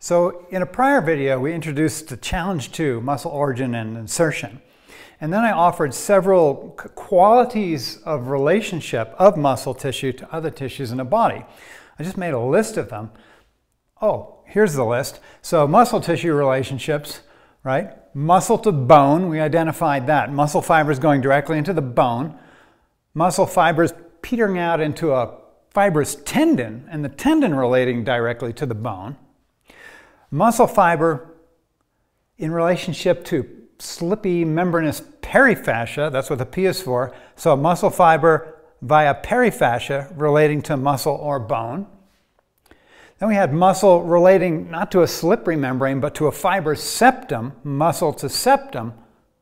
So in a prior video, we introduced the challenge to muscle origin and insertion. And then I offered several qualities of relationship of muscle tissue to other tissues in the body. I just made a list of them. Oh, here's the list. So muscle tissue relationships, right? Muscle to bone, we identified that. Muscle fibers going directly into the bone. Muscle fibers petering out into a fibrous tendon, and the tendon relating directly to the bone muscle fiber in relationship to slippy membranous perifascia, that's what the P is for, so muscle fiber via perifascia relating to muscle or bone. Then we had muscle relating not to a slippery membrane, but to a fiber septum, muscle to septum,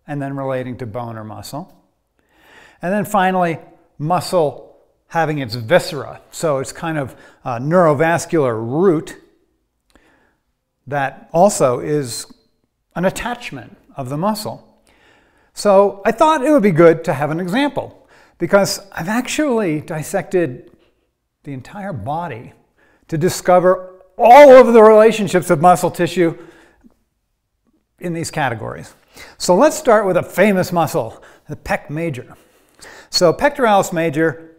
and then relating to bone or muscle. And then finally, muscle having its viscera. So it's kind of a neurovascular root that also is an attachment of the muscle. So I thought it would be good to have an example because I've actually dissected the entire body to discover all of the relationships of muscle tissue in these categories. So let's start with a famous muscle, the pec major. So pectoralis major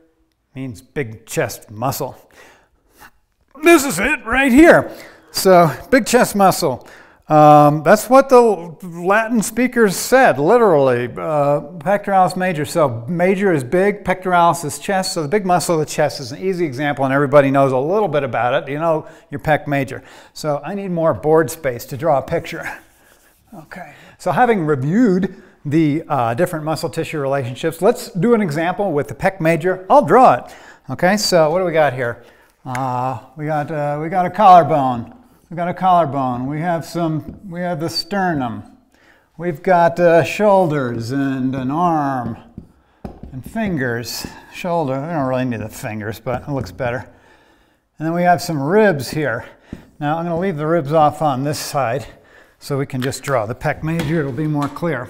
means big chest muscle. This is it right here. So, big chest muscle. Um, that's what the Latin speakers said, literally. Uh, pectoralis major. So, major is big, pectoralis is chest. So, the big muscle of the chest is an easy example, and everybody knows a little bit about it. You know your pec major. So, I need more board space to draw a picture. Okay. So, having reviewed the uh, different muscle tissue relationships, let's do an example with the pec major. I'll draw it. Okay, so what do we got here? Uh, we, got, uh, we got a collarbone. We've got a collarbone. We have some, we have the sternum. We've got uh, shoulders and an arm and fingers. Shoulder, we don't really need the fingers, but it looks better. And then we have some ribs here. Now I'm going to leave the ribs off on this side so we can just draw the pec major. It'll be more clear.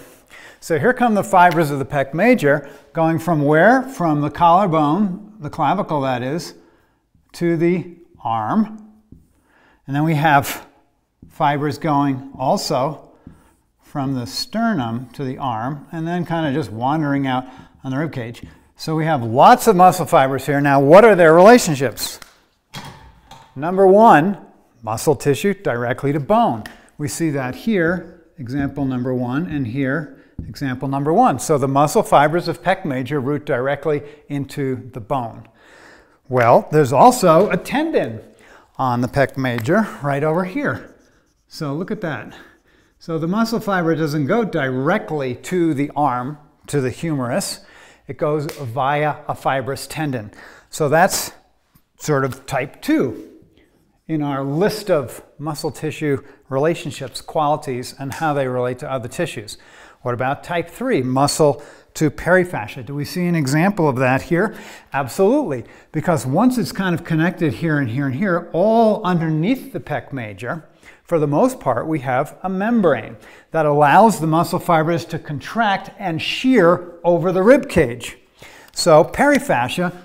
So here come the fibers of the pec major going from where? From the collarbone, the clavicle that is, to the arm and then we have fibers going also from the sternum to the arm and then kind of just wandering out on the rib cage. So we have lots of muscle fibers here. Now, what are their relationships? Number one, muscle tissue directly to bone. We see that here, example number one, and here, example number one. So the muscle fibers of pec major root directly into the bone. Well, there's also a tendon on the pec major right over here. So look at that. So the muscle fiber doesn't go directly to the arm, to the humerus. It goes via a fibrous tendon. So that's sort of type 2 in our list of muscle tissue relationships, qualities, and how they relate to other tissues. What about type 3, muscle to perifascia. Do we see an example of that here? Absolutely, because once it's kind of connected here and here and here, all underneath the pec major, for the most part, we have a membrane that allows the muscle fibers to contract and shear over the rib cage. So perifascia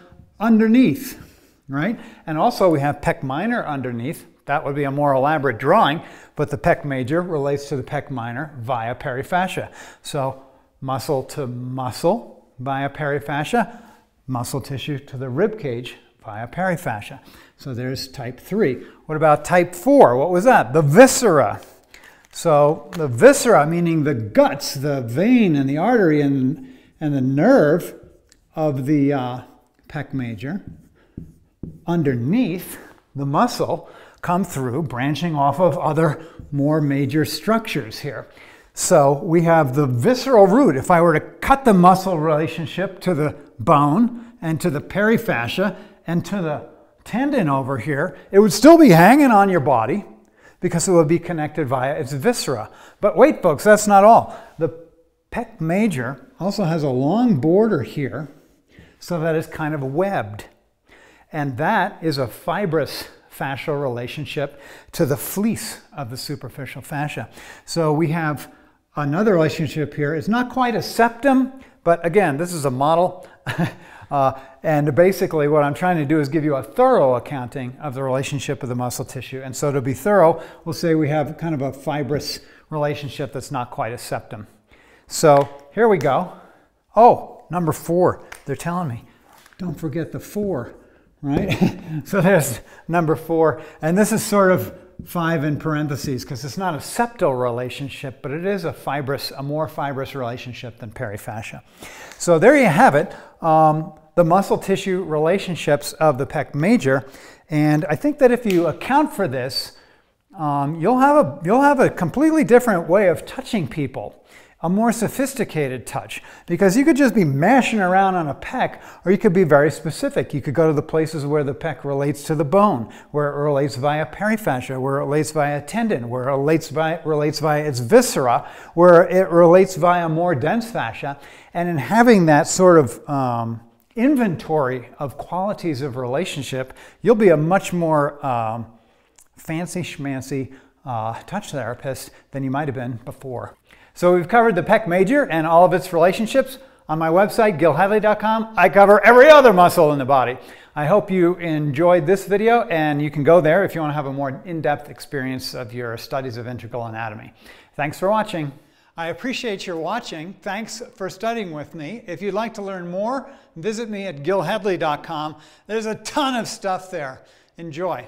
underneath, right? And also we have pec minor underneath. That would be a more elaborate drawing, but the pec major relates to the pec minor via perifascia. So muscle to muscle via perifascia, muscle tissue to the rib cage via perifascia. So there's type 3. What about type 4? What was that? The viscera. So the viscera, meaning the guts, the vein and the artery and, and the nerve of the uh, pec major, underneath the muscle, come through branching off of other more major structures here. So we have the visceral root. If I were to cut the muscle relationship to the bone and to the perifascia and to the tendon over here, it would still be hanging on your body because it would be connected via its viscera. But wait, folks, that's not all. The pec major also has a long border here so that it's kind of webbed. And that is a fibrous fascial relationship to the fleece of the superficial fascia. So we have Another relationship here is not quite a septum, but again, this is a model. Uh, and basically what I'm trying to do is give you a thorough accounting of the relationship of the muscle tissue. And so to be thorough, we'll say we have kind of a fibrous relationship that's not quite a septum. So here we go. Oh, number four, they're telling me, don't forget the four, right? so there's number four. And this is sort of five in parentheses because it's not a septal relationship, but it is a fibrous, a more fibrous relationship than perifascia. So there you have it, um, the muscle tissue relationships of the pec major. And I think that if you account for this, um, you'll, have a, you'll have a completely different way of touching people a more sophisticated touch because you could just be mashing around on a pec or you could be very specific. You could go to the places where the pec relates to the bone, where it relates via perifascia, where it relates via tendon, where it relates via, relates via its viscera, where it relates via more dense fascia. And in having that sort of um, inventory of qualities of relationship, you'll be a much more um, fancy schmancy uh, touch therapist than you might have been before. So we've covered the pec major and all of its relationships. On my website, gilhedley.com, I cover every other muscle in the body. I hope you enjoyed this video and you can go there if you want to have a more in-depth experience of your studies of integral anatomy. Thanks for watching. I appreciate your watching. Thanks for studying with me. If you'd like to learn more, visit me at gilhedley.com. There's a ton of stuff there. Enjoy.